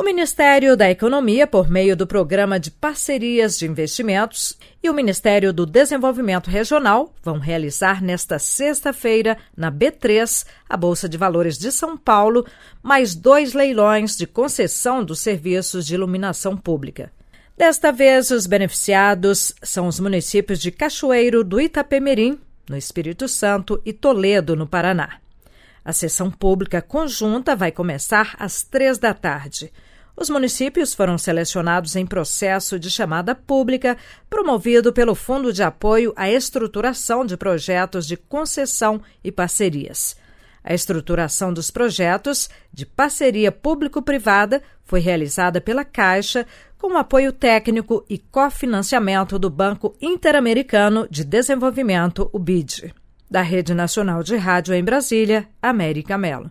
O Ministério da Economia, por meio do Programa de Parcerias de Investimentos, e o Ministério do Desenvolvimento Regional vão realizar nesta sexta-feira, na B3, a Bolsa de Valores de São Paulo, mais dois leilões de concessão dos serviços de iluminação pública. Desta vez, os beneficiados são os municípios de Cachoeiro do Itapemirim, no Espírito Santo, e Toledo, no Paraná. A sessão pública conjunta vai começar às três da tarde. Os municípios foram selecionados em processo de chamada pública promovido pelo Fundo de Apoio à Estruturação de Projetos de Concessão e Parcerias. A estruturação dos projetos de parceria público-privada foi realizada pela Caixa com apoio técnico e cofinanciamento do Banco Interamericano de Desenvolvimento, o BID. Da Rede Nacional de Rádio em Brasília, América Mello.